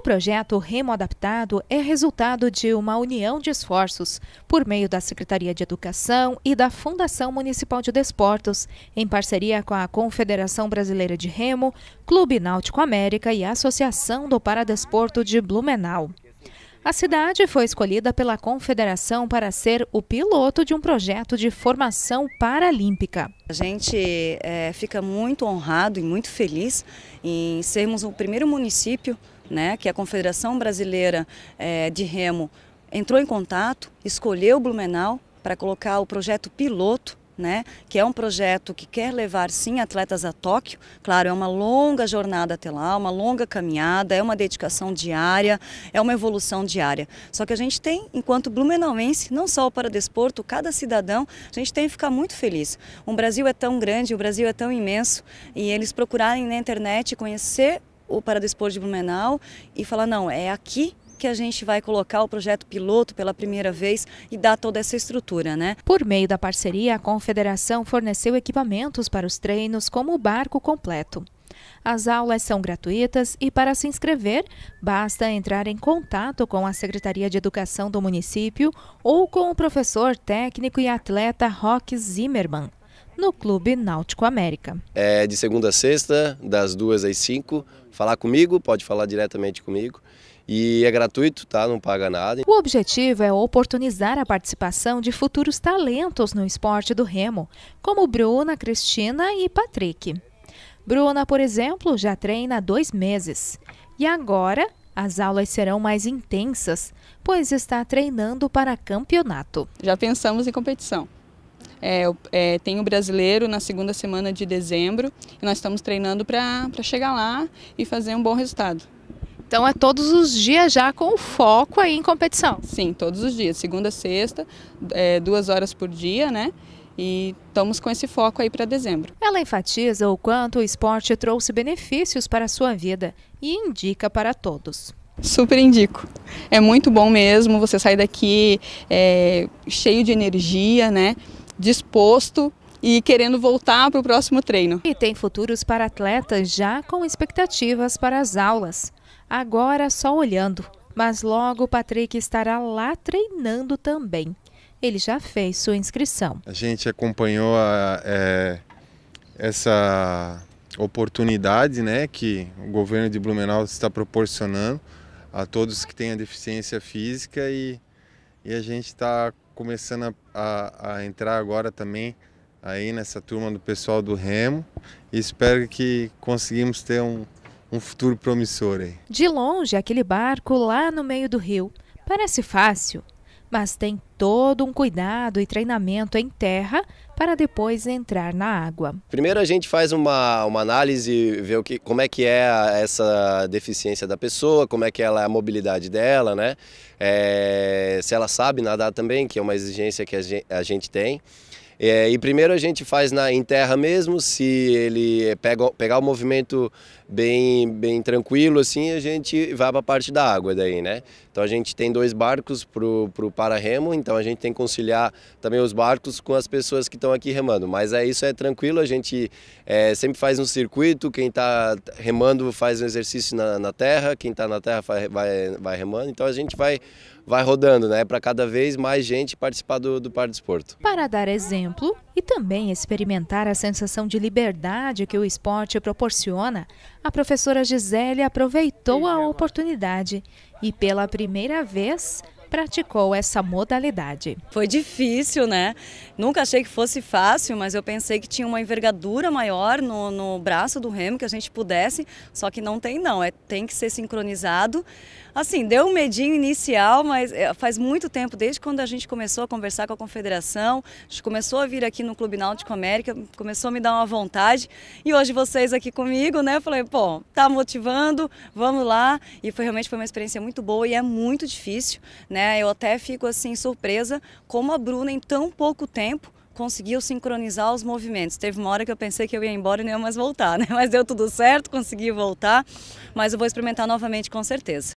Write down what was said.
O projeto Remo Adaptado é resultado de uma união de esforços por meio da Secretaria de Educação e da Fundação Municipal de Desportos, em parceria com a Confederação Brasileira de Remo, Clube Náutico América e Associação do Paradesporto de Blumenau. A cidade foi escolhida pela Confederação para ser o piloto de um projeto de formação paralímpica. A gente é, fica muito honrado e muito feliz em sermos o primeiro município né, que a Confederação Brasileira é, de Remo entrou em contato, escolheu Blumenau para colocar o projeto piloto né, que é um projeto que quer levar sim atletas a Tóquio. Claro, é uma longa jornada até lá, uma longa caminhada, é uma dedicação diária, é uma evolução diária. Só que a gente tem, enquanto blumenauense, não só o Paradesporto, cada cidadão, a gente tem que ficar muito feliz. O Brasil é tão grande, o Brasil é tão imenso e eles procurarem na internet conhecer o Paradesporto de Blumenau e falar, não, é aqui que a gente vai colocar o projeto piloto pela primeira vez e dar toda essa estrutura, né? Por meio da parceria, a Confederação forneceu equipamentos para os treinos, como o barco completo. As aulas são gratuitas e, para se inscrever, basta entrar em contato com a Secretaria de Educação do município ou com o professor técnico e atleta Roque Zimmermann, no Clube Náutico América. É de segunda a sexta, das duas às cinco. Falar comigo, pode falar diretamente comigo. E é gratuito, tá? Não paga nada. O objetivo é oportunizar a participação de futuros talentos no esporte do remo, como Bruna, Cristina e Patrick. Bruna, por exemplo, já treina há dois meses. E agora as aulas serão mais intensas, pois está treinando para campeonato. Já pensamos em competição. É, é, tem o brasileiro na segunda semana de dezembro e nós estamos treinando para chegar lá e fazer um bom resultado. Então é todos os dias já com foco aí em competição? Sim, todos os dias, segunda a sexta, é, duas horas por dia, né? E estamos com esse foco aí para dezembro. Ela enfatiza o quanto o esporte trouxe benefícios para a sua vida e indica para todos. Super indico. É muito bom mesmo você sair daqui é, cheio de energia, né? Disposto e querendo voltar para o próximo treino. E tem futuros para atletas já com expectativas para as aulas agora só olhando, mas logo o Patrick estará lá treinando também. Ele já fez sua inscrição. A gente acompanhou a, é, essa oportunidade né, que o governo de Blumenau está proporcionando a todos que têm a deficiência física e, e a gente está começando a, a, a entrar agora também aí nessa turma do pessoal do Remo e espero que conseguimos ter um, um futuro promissor aí. De longe, aquele barco lá no meio do rio. Parece fácil, mas tem todo um cuidado e treinamento em terra para depois entrar na água. Primeiro a gente faz uma, uma análise, ver o que, como é que é essa deficiência da pessoa, como é que ela é a mobilidade dela, né? É, se ela sabe nadar também, que é uma exigência que a gente, a gente tem. É, e primeiro a gente faz na, em terra mesmo, se ele pega, pegar o movimento bem, bem tranquilo, assim, a gente vai para a parte da água daí, né? Então a gente tem dois barcos para o para-remo, então a gente tem que conciliar também os barcos com as pessoas que estão aqui remando. Mas é isso é tranquilo, a gente é, sempre faz um circuito, quem está remando faz um exercício na, na terra, quem está na terra vai, vai, vai remando, então a gente vai vai rodando, né, para cada vez mais gente participar do, do Par de Esporto. Para dar exemplo e também experimentar a sensação de liberdade que o esporte proporciona, a professora Gisele aproveitou a oportunidade. E pela primeira vez praticou essa modalidade. Foi difícil, né? Nunca achei que fosse fácil, mas eu pensei que tinha uma envergadura maior no, no braço do remo que a gente pudesse, só que não tem não, é, tem que ser sincronizado. Assim, deu um medinho inicial, mas é, faz muito tempo, desde quando a gente começou a conversar com a confederação, a gente começou a vir aqui no Clube Náutico América, começou a me dar uma vontade. E hoje vocês aqui comigo, né? Eu falei, pô, tá motivando, vamos lá. E foi realmente foi uma experiência muito boa e é muito difícil, né? Eu até fico assim surpresa como a Bruna em tão pouco tempo conseguiu sincronizar os movimentos. Teve uma hora que eu pensei que eu ia embora e não ia mais voltar, né? Mas deu tudo certo, consegui voltar, mas eu vou experimentar novamente com certeza.